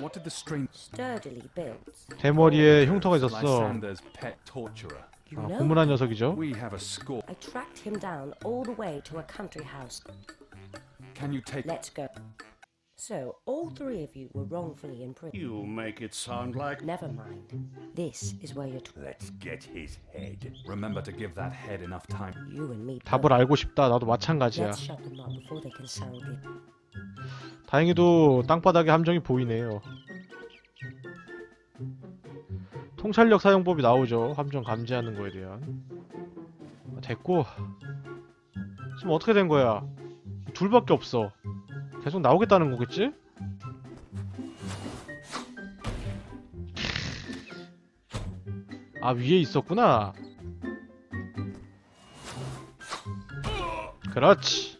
What did the strange Sturdily built. 대머리에 흉터가 있었어. Lysander's pet torturer? You 아, know, 고문한 녀석이죠. We have a score. I tracked him down all the way to a country house. Can you take Let's go. So, all three of you were wrongfully imprisoned. You make it sound like. Never mind. This is where you're. T- Let's get his head. Remember to give that head enough time. you and me. 답을 both. 알고 싶다. 나도 마찬가지야. Let's shut them up before they can sound good. 다행히도 땅바닥에 함정이 보이네요. 통찰력 사용법이 나오죠. 함정 감지하는 거에 대한. 아, 됐고. 지금 어떻게 된 거야? 둘밖에 없어. 계속 나오겠다는 거겠지? 아 위에 있었구나. 그렇지.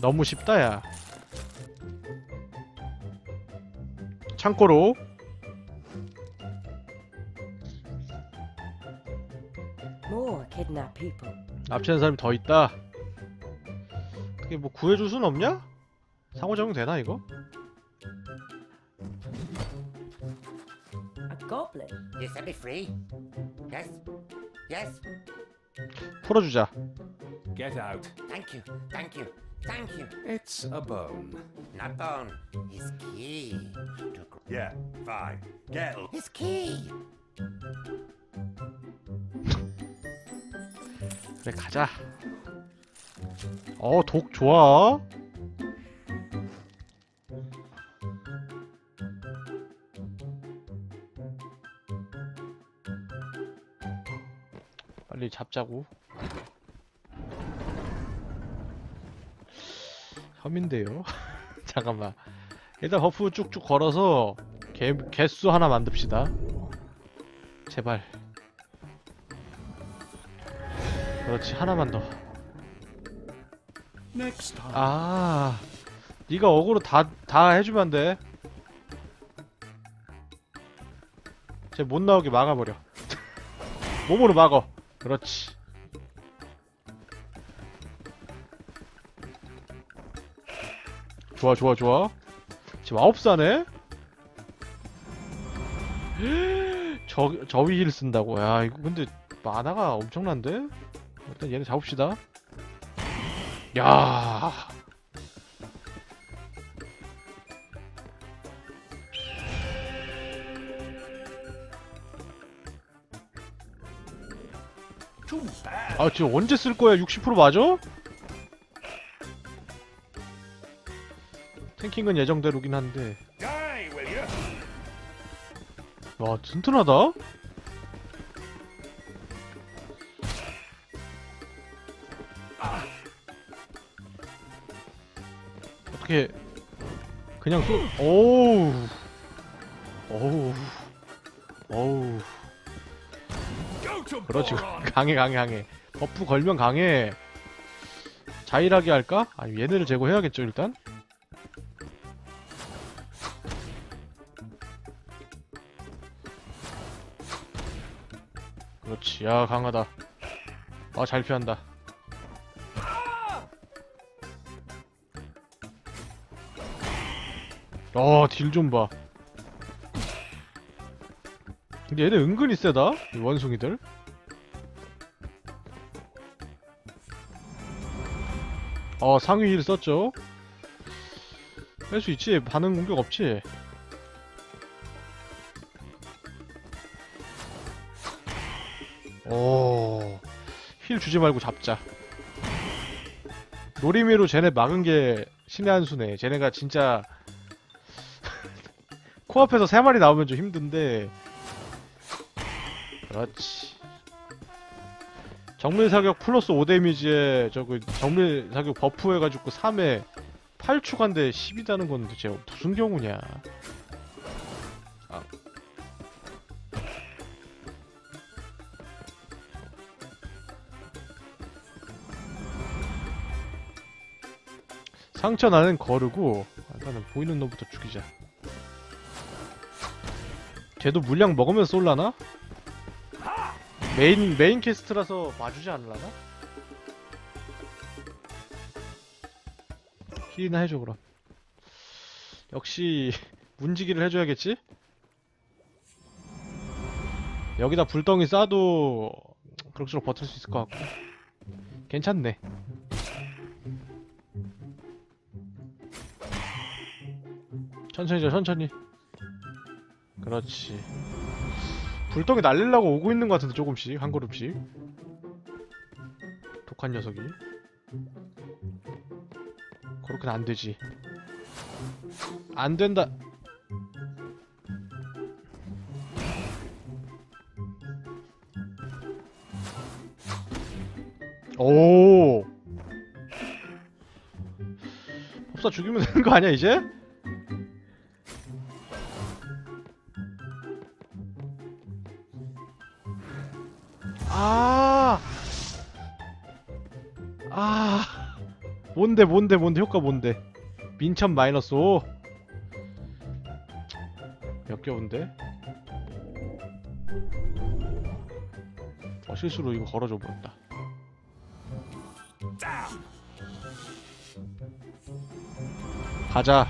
너무 쉽다 야 창고로 More kidnapped people. 납치하는 사람이 더 있다 그게 뭐 구해줄 순 없냐? 상호작용 되나 이거? A goblin. You set me free? Yes? Yes? 풀어주자 Get out. Thank you, thank you, thank you. It's a bone. Not bone. His key. Yeah, fine. Get. His key! 그래 가자 어 독 좋아 빨리 잡자고 혐인데요 잠깐만 일단 buff 쭉쭉 걸어서 개, 개수 하나 만듭시다 제발 그렇지 하나만 더. 아, 네가 어그로 다, 다 해주면 안 돼. 쟤 못 나오게 막아버려. 몸으로 막어. 그렇지. 좋아, 좋아, 좋아. 지금 아홉 사네? 저, 저위 힐 쓴다고. 야, 이거 근데 만화가 엄청난데? 일단 얘네 잡읍시다. 야. 아, 지금 언제 쓸 거야? 60% 맞아? 탱킹은 예정대로긴 한데. 와, 튼튼하다? 어떻게 그냥 쏘 오우 오우 오우 Go to 그렇지. 강해 강해 강해 buff 걸면 강해 자일하게 할까? 아니 얘네를 제거해야겠죠 일단 그렇지. 야 강하다. 아 잘 피한다. 어딜 좀봐. 근데 얘네 은근히 세다 이 원숭이들. 어 상위 heal 썼죠? 뺄수 있지? 반응 공격 없지 오 heal 주지 말고 잡자. 노리미로 쟤네 막은 게 신의 한 수네. 쟤네가 진짜 코앞에서 세 마리 나오면 좀 힘든데. 그렇지. 정밀 사격 플러스 5 데미지에 저그 정밀 사격 buff 해가지고 3에 8 추가인데 10이다는 건 도대체 무슨 경우냐. 아. 상처 나는 거르고 일단은 보이는 놈부터 죽이자 쟤도 물량 먹으면서 쏠라나? 메인 메인 캐스트라서 봐주지 않을라나? 힐이나 해줘 그럼 역시 문지기를 해줘야겠지? 여기다 불덩이 쏴도 그럭저럭 버틸 수 있을 것 같고 괜찮네 천천히 줘 천천히. 그렇지. 불덩이 날리려고 오고 있는 것 같은데 조금씩. 한 걸음씩. 독한 녀석이. 그렇게는 안 되지. 안 된다. 오! 법사 죽이면 되는 거 아니야 이제? 아, 아, 뭔데, 뭔데, 뭔데, 효과 뭔데? 민첩 마이너스 5. 역겨운데? 어, 실수로 이거 걸어줘 버렸다. 가자.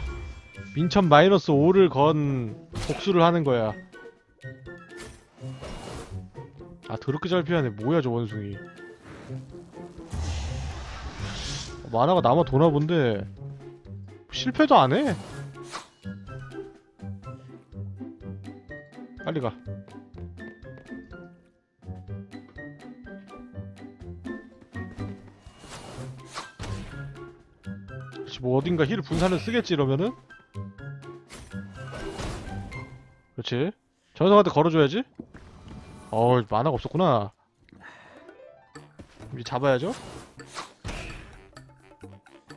민첩 마이너스 5를 건 복수를 하는 거야. 아 더럽게 잘 피하네. 뭐야 저 원숭이. 만화가 남아 도나 본데 실패도 안 해? 빨리 가. 그렇지 뭐 어딘가 힐 분산을 쓰겠지 이러면은? 그렇지. 저 녀석한테 걸어줘야지 어 만화가 없었구나. 이제 잡아야죠?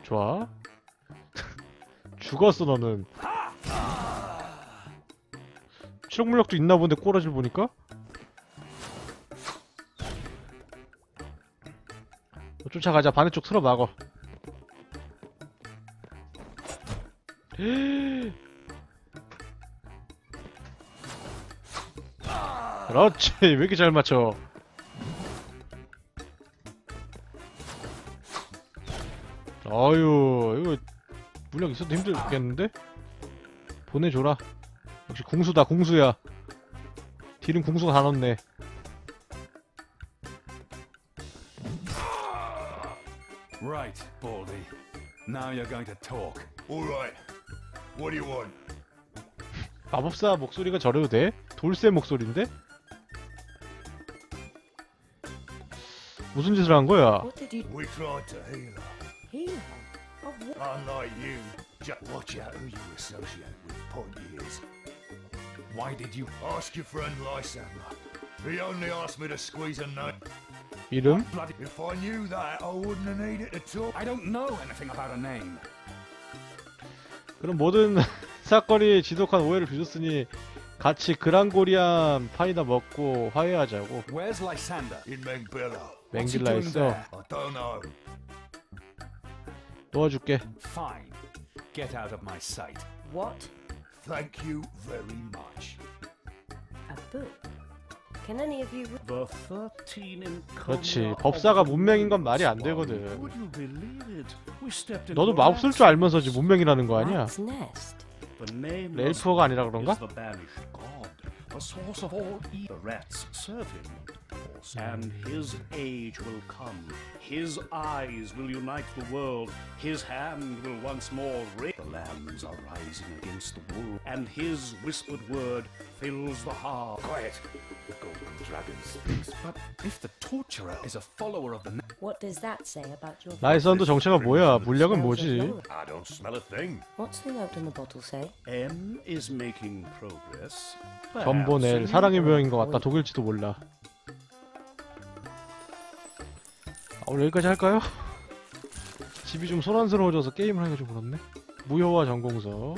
좋아. 죽었어 너는. 추적 물력도 있나 본데 꼬라질 보니까? 어, 쫓아가자. 반대쪽 틀어 막어 그렇지 왜 이렇게 잘 맞춰 아유 이거 물력 있어도 힘들겠는데? 보내줘라 역시 궁수다 궁수야 딜은 궁수가 다 넣네 Right, Baldy. Now you're going to talk. All right. What do you want? 마법사 목소리가 저래도 돼? 돌쇠 목소리인데? 무슨 짓을 한 거야? What did you We tried to heal her. heal? Of what? Unlike you, just watch out who you associate with, pointy ears. Why did you... Ask your friend Lysander. He only asked me to squeeze a nut. 이름? Bloody... If I knew that, I wouldn't have needed to talk. I don't know anything about a name. 그럼 모든 사건이 지독한 오해를 빚었으니 같이 그랑고리안 파이나 먹고 화해하자고 Where's Lysander? In Mengbilla. 맹길라 있어? I don't know. 도와줄게 Fine. Get out of my sight. What? Thank you very much. A book? Can any of you read? The 13 in 그렇지 법사가 문맹인 건 말이 안 되거든 Would you believe it? We stepped into 너도 마법 쓸 줄 알면서지 문맹이라는 거 아니야 Rat's Nest. 렐프어가 아니라 그런가? Him. And his age will come. His eyes will unite the world. His hand will once more raise. The lambs are rising against the wool, and his whispered word fills the heart. Quiet. The Golden Dragon speaks. But if the torturer is a follower of the... What does that say about your 나이선도 정체가 뭐야 물약은 뭐지. I don't smell a thing. What's the note in the bottle say? M is making progress. a 사랑의 묘형인 것 같다 독일지도 몰라 오늘 여기까지 할까요? 집이 좀 소란스러워져서 게임을 하기가 좀 그렇네 무효화 전공서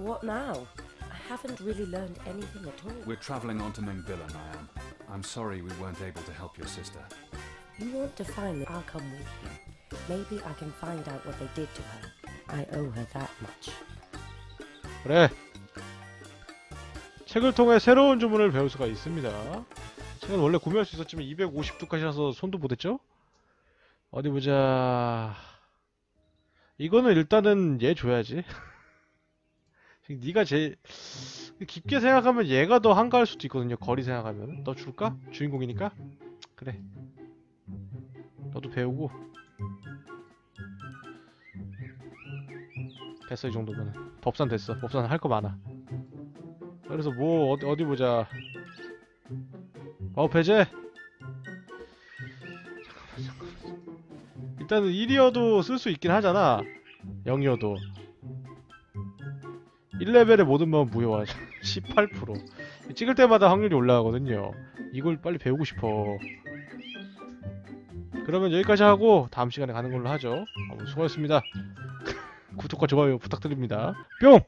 What now? I haven't really learned anything at all. We're traveling on to Mengbilla, Niam. I'm sorry we weren't able to help your sister. You want to find the I'll come with you. Maybe I can find out what they did to her. I owe her that much. 그래 책을 통해 새로운 주문을 배울 수가 있습니다 책은 원래 구매할 수 있었지만 250두까지라서 손도 못 했죠? 어디 보자 이거는 일단은 얘 줘야지. 네가 제일 깊게 생각하면 얘가 더 한가할 수도 있거든요. 거리 생각하면. 너 줄까? 주인공이니까? 그래. 너도 배우고. 됐어 이 정도면. 법산 됐어. 법산 할 거 많아. 그래서 뭐 어디, 어디 보자. 마법 해제. 일단은 1이어도 쓸 수 있긴 하잖아. 0이어도. 1레벨의 모든 마음 무효화죠. 18%. 찍을 때마다 확률이 올라가거든요. 이걸 빨리 배우고 싶어. 그러면 여기까지 하고 다음 시간에 가는 걸로 하죠. 수고하셨습니다. 구독과 좋아요 부탁드립니다. 뿅!